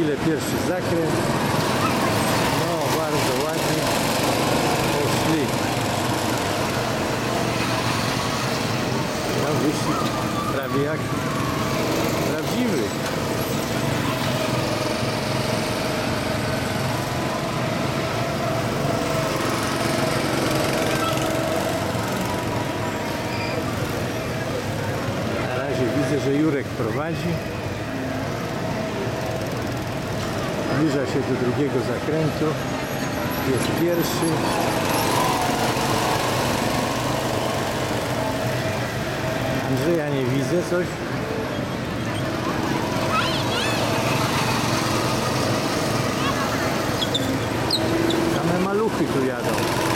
chwilę pierwszy zakręt. No, bardzo ładnie poszli. No, wyścig prawie jak prawdziwy. Na razie widzę, że Jurek prowadzi. Zbliża się do drugiego zakrętu. Jest pierwszy. Andrzeja nie widzę coś. Same maluchy tu jadą.